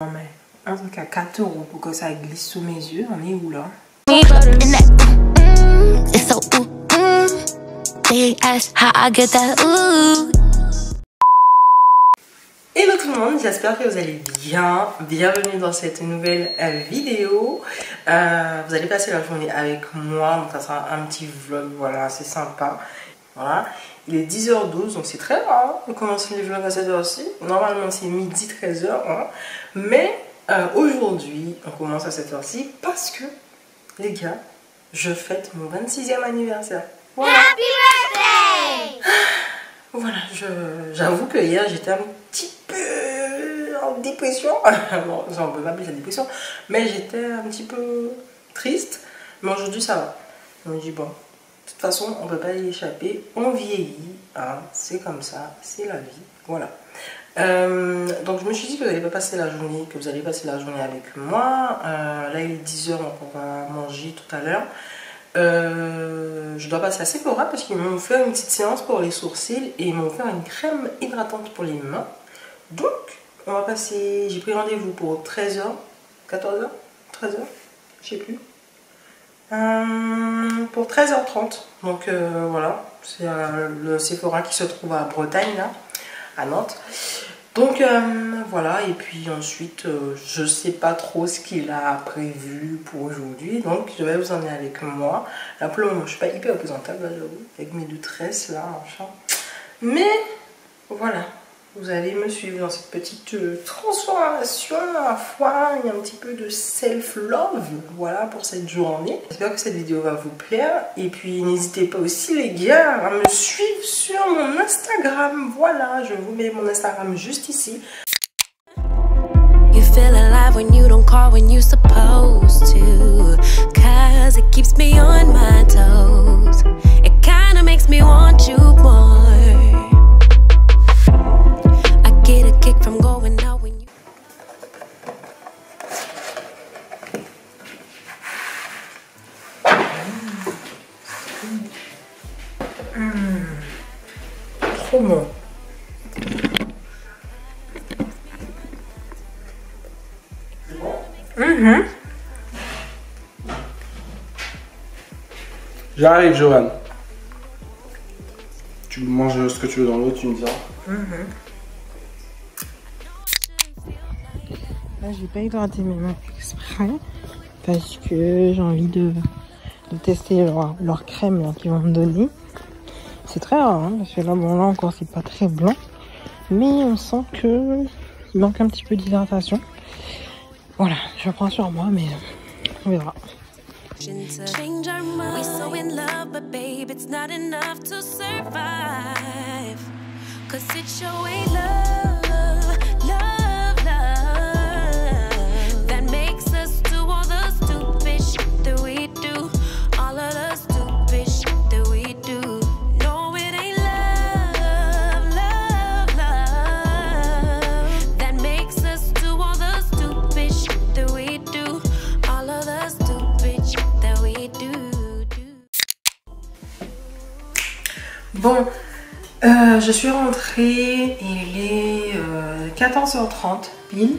Non mais un truc à 4 euros pour que ça glisse sous mes yeux, on est où là? Hello tout le monde, j'espère que vous allez bien. Bienvenue dans cette nouvelle euh, vidéo. Euh, vous allez passer la journée avec moi, donc ça sera un petit vlog, voilà, c'est sympa. Voilà. Il est 10h12, donc c'est très rare de commencer les vlogs à cette heure-ci. Normalement c'est midi 13h, hein. mais euh, aujourd'hui on commence à cette heure-ci parce que, les gars, je fête mon 26e anniversaire. Voilà. Happy birthday Voilà, j'avoue que hier j'étais un petit peu en dépression. bon, ça on peut pas appeler ça dépression, mais j'étais un petit peu triste. Mais aujourd'hui ça va. Je me dis bon, de toute façon, on ne peut pas y échapper. On vieillit, hein, c'est comme ça, c'est la vie. Voilà. Euh, donc je me suis dit que vous n'allez pas passer la journée, que vous allez passer la journée avec moi. Euh, là il est 10h, donc on va manger tout à l'heure. Euh, je dois passer à Sephora parce qu'ils m'ont fait une petite séance pour les sourcils et ils m'ont fait une crème hydratante pour les mains. Donc on va passer, j'ai pris rendez-vous pour 13h, 14h, 13h, je sais plus. Euh, pour 13h30. Donc euh, voilà, c'est euh, le Sephora qui se trouve à Bretagne, là, à Nantes. Donc voilà, et puis ensuite, je sais pas trop ce qu'il a prévu pour aujourd'hui. Donc je vais vous emmener avec moi. Là pour le moment, je suis pas hyper présentable, j'avoue, avec mes deux tresses là, machin. Mais voilà, vous allez me suivre dans cette petite euh, transformation à y a un petit peu de self-love, voilà, pour cette journée. J'espère que cette vidéo va vous plaire. Et puis, n'hésitez pas aussi, les gars, à me suivre sur mon Instagram. Voilà, je vous mets mon Instagram juste ici. J'arrive, Johan. Tu manges ce que tu veux dans l'eau, tu me diras. Mmh. Là, j'ai pas hydraté mes mains exprès parce que j'ai envie de, tester leur, leur crème qu'ils vont me donner. C'est très rare, hein, parce que là, bon, là encore, c'est pas très blanc. Mais on sent que il manque un petit peu d'hydratation. Voilà, je prends sur moi, mais on verra. to change our mind. We so in love, but babe, it's not enough to survive. Cause it's your way, love. Euh, je suis rentrée, il est 14h30 euh, pile.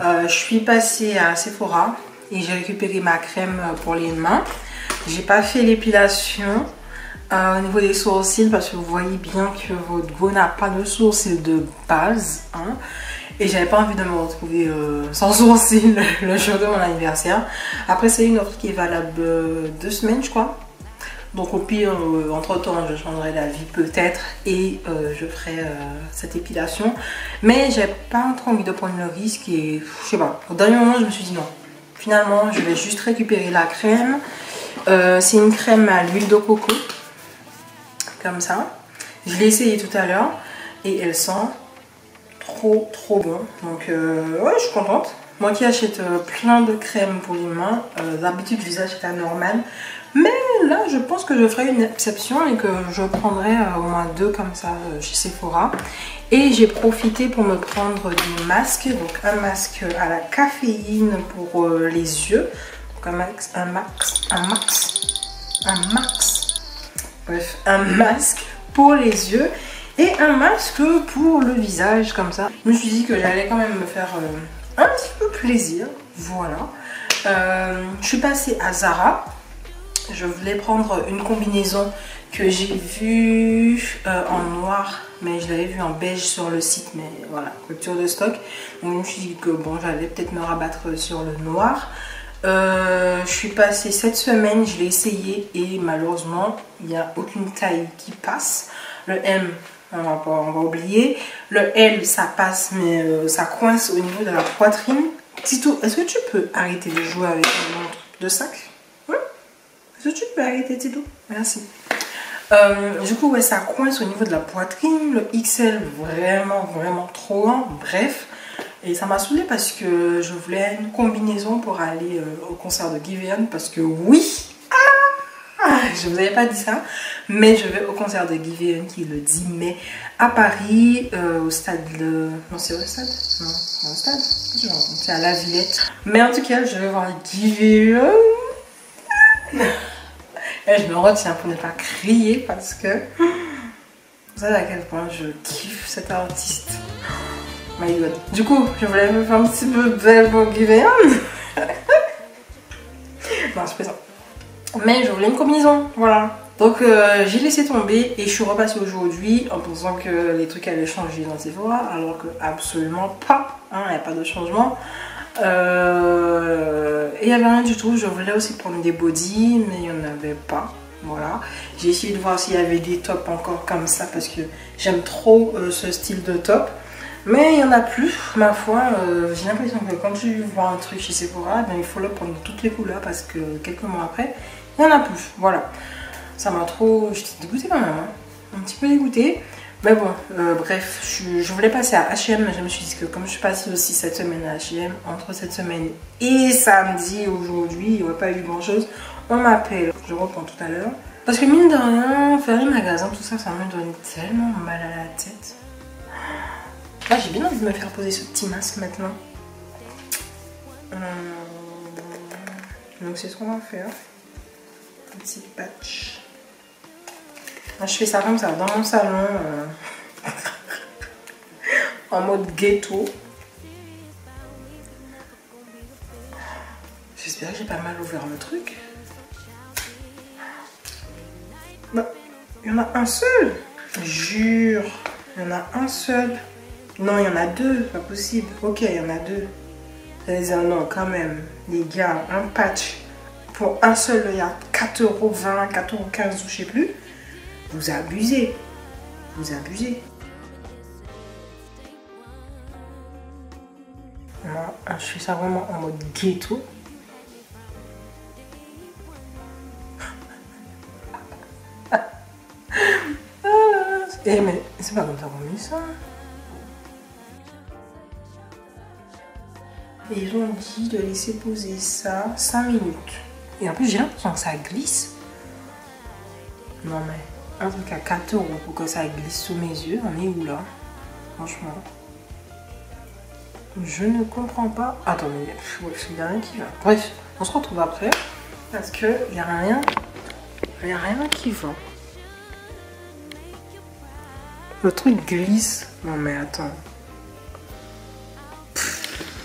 Euh, je suis passée à Sephora et j'ai récupéré ma crème pour les mains. J'ai pas fait l'épilation au niveau des sourcils parce que vous voyez bien que votre go n'a pas de sourcils de base. Hein. Et j'avais pas envie de me retrouver sans sourcils le jour de mon anniversaire. Après c'est une offre qui est valable deux semaines je crois. Donc au pire, euh, entre-temps, je changerai la vie peut-être et euh, je ferai euh, cette épilation. Mais j'ai pas trop envie de prendre le risque et je sais pas. Au dernier moment, je me suis dit non. Finalement, je vais juste récupérer la crème. C'est une crème à l'huile de coco. Comme ça. Je l'ai essayé tout à l'heure et elle sent trop trop bon. Donc ouais, je suis contente. Moi qui achète plein de crèmes pour les mains, d'habitude je les achète à normal. Mais là, je pense que je ferai une exception et que je prendrai euh, au moins deux comme ça euh, chez Sephora. Et j'ai profité pour me prendre des masques. Donc un masque à la caféine pour euh, les yeux. Donc un max, un max, un max, un max. Bref, un masque pour les yeux et un masque pour le visage comme ça. Je me suis dit que j'allais quand même me faire un petit peu plaisir. Voilà. Je suis passée à Zara. Je voulais prendre une combinaison que j'ai vue euh, en noir, mais je l'avais vue en beige sur le site, mais voilà, rupture de stock. Donc je me suis dit que bon, j'allais peut-être me rabattre sur le noir. Euh, je suis passée cette semaine, je l'ai essayé et malheureusement, il n'y a aucune taille qui passe. Le M, on va, on va oublier. Le L, ça passe, mais euh, ça coince au niveau de la poitrine. Tito, est-ce que tu peux arrêter de jouer avec une montre de sac? Tu peux arrêter, Tito? Merci. Euh, du coup, ouais, ça coince au niveau de la poitrine. Le XL, vraiment, vraiment trop grand. Bref. Et ça m'a saoulé parce que je voulais une combinaison pour aller euh, au concert de Giveon. Parce que oui, ah, je vous avais pas dit ça, mais je vais au concert de Giveon qui est le 10 mai à Paris, euh, au stade de... Non, c'est au stade? Non, au stade C'est à la Villette. Mais en tout cas, je vais voir Giveon. Je me retiens pour ne pas crier parce que vous savez à quel point je kiffe cet artiste. My god. Du coup, je voulais me faire un petit peu belle pour non, je ça. Mais je voulais une combinaison, voilà. Donc euh, j'ai laissé tomber et je suis repassée aujourd'hui en pensant que les trucs allaient changer dans Sephora alors que absolument pas, hein, il n'y a pas de changement. Euh, et il n'y avait rien du tout, je voulais aussi prendre des bodys mais il n'y en avait pas. Voilà, j'ai essayé de voir s'il y avait des tops encore comme ça parce que j'aime trop euh, ce style de top. Mais il n'y en a plus, ma foi. j'ai l'impression que quand tu vois un truc chez Sephora, ben, il faut le prendre toutes les couleurs parce que quelques mois après, il n'y en a plus. Voilà. Ça m'a trop... J'étais dégoûtée quand même. Hein. Un petit peu dégoûtée. Mais bon, euh, bref, je, voulais passer à H&M. Je me suis dit que comme je suis passée aussi cette semaine à H&M, entre cette semaine et samedi, aujourd'hui, il n'y aurait pas eu grand chose. On m'appelle. Je reprends tout à l'heure. Parce que mine de rien, faire les magasins, tout ça, ça me donne tellement mal à la tête. Là, j'ai bien envie de me faire poser ce petit masque maintenant. Hum, donc c'est ce qu'on va faire petit patch. Je fais ça comme ça dans mon salon euh, en mode ghetto. J'espère que j'ai pas mal ouvert le truc. Bah, il y en a un seul. Jure, il y en a un seul. Non, il y en a deux, pas possible. Ok, il y en a deux. Allez, non, quand même. Les gars, un patch pour un seul, il y a 4,20€, 4,15€ je sais plus. Vous abusez. Vous abusez. Moi, je fais ça vraiment en mode ghetto. Eh mais c'est pas comme ça qu'on ça. Ils ont dit de laisser poser ça 5 minutes. Et en plus, j'ai l'impression que ça glisse. Non, mais un truc à 4 euros pour que ça glisse sous mes yeux. On est où là? Franchement. Je ne comprends pas. Attendez, il n'y a rien qui va. Bref, on se retrouve après. Parce qu'il n'y a rien. Il n'y a rien qui va. Le truc glisse. Non mais attends.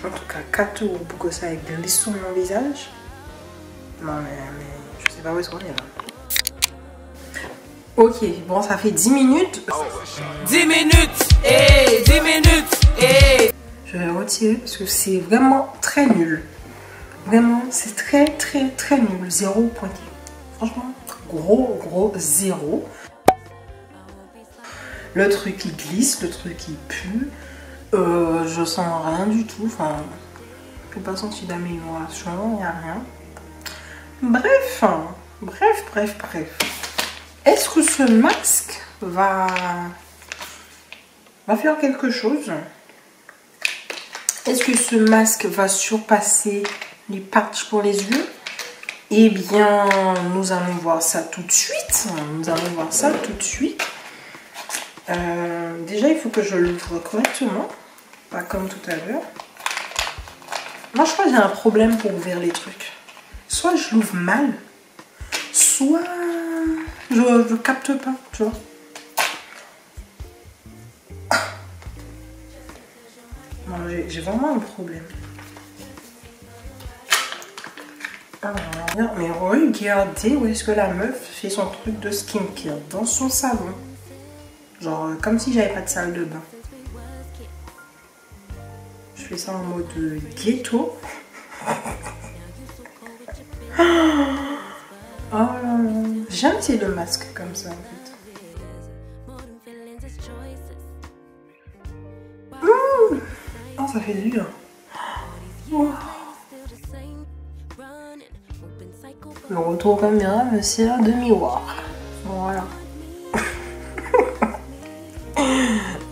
en tout cas, 4 euros pour que ça glisse sous mon visage? Non mais, je sais pas où est-ce qu'on est là. Ok, bon ça fait 10 minutes. 10 minutes et 10 minutes et... Je vais retirer parce que c'est vraiment très nul. Vraiment, c'est très très très nul. Zéro pointé. Franchement, gros gros zéro. Le truc il glisse, le truc il pue. Euh, je sens rien du tout. Enfin, je n'ai pas senti d'amélioration, il n'y a rien. Bref, bref, bref, bref. Est-ce que ce masque va, faire quelque chose? Est-ce que ce masque va surpasser les patchs pour les yeux? Eh bien, nous allons voir ça tout de suite. Nous allons voir ça tout de suite. Euh, déjà, il faut que je l'ouvre correctement. Pas comme tout à l'heure. Moi, je crois que j'ai un problème pour ouvrir les trucs soit je l'ouvre mal, soit je capte pas, tu vois. J'ai vraiment un problème. Ah, mais regardez où est-ce que la meuf fait son truc de skincare dans son salon. Genre euh, comme si j'avais pas de salle de bain. Je fais ça en mode ghetto. Oh J'aime le masque comme ça en fait. Mmh. Oh, ça fait dur. Le retour caméra me sert de miroir. Voilà.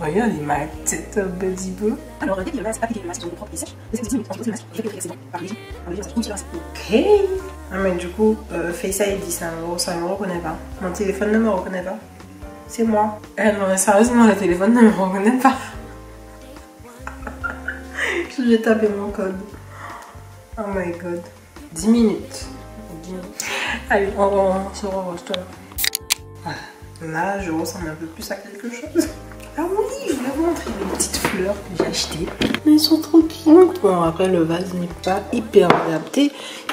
Regardez ma tête un petit peu. Alors, que le masque, appliquer le masque sur le propre et sèche, laissez 10 minutes en le masque, je vais. Par par Ok. Ah, mais du coup, euh, Face ID, ça me, reconnaît pas. Mon téléphone ne me reconnaît pas. C'est moi. Eh non, mais sérieusement, le téléphone ne me reconnaît pas. je vais taper mon code. Oh my god. 10 minutes. Allez, on, se revoit tout à l'heure. Là, je ressemble un peu plus à quelque chose. Ah oui, je vais vous montrer les petites fleurs que j'ai achetées. Mais elles sont trop. Bon, après, le vase n'est pas hyper adapté,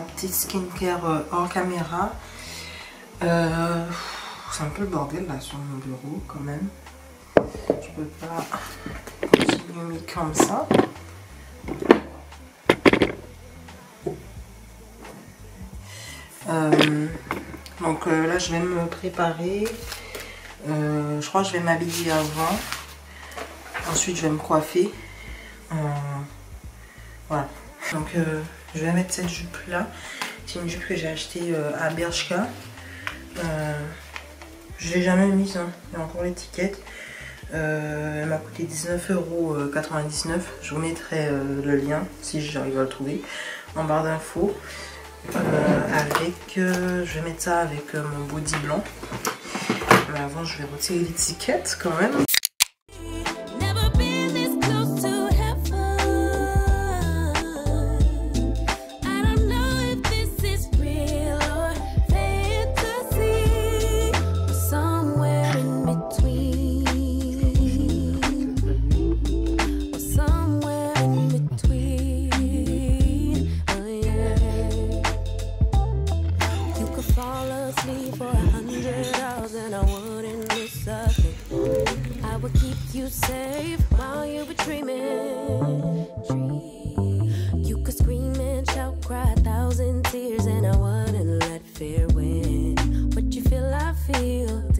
petite skincare euh, hors caméra. Euh, c'est un peu le bordel là sur mon bureau quand même. Je peux pas continuer comme ça. donc là je vais me préparer. je crois que je vais m'habiller avant. Ensuite je vais me coiffer. voilà. Donc je vais mettre cette jupe là. C'est une jupe que j'ai achetée euh, à Bershka. Euh, je l'ai jamais mise, hein. il y a encore l'étiquette. Euh, elle m'a coûté 19,99€. Je vous mettrai le lien si j'arrive à le trouver en barre d'infos. avec, je vais mettre ça avec mon body blanc. Mais avant, je vais retirer l'étiquette quand même. while you were dreaming. You could scream and shout, cry a thousand tears, and I wouldn't let fear win. What you feel, I feel.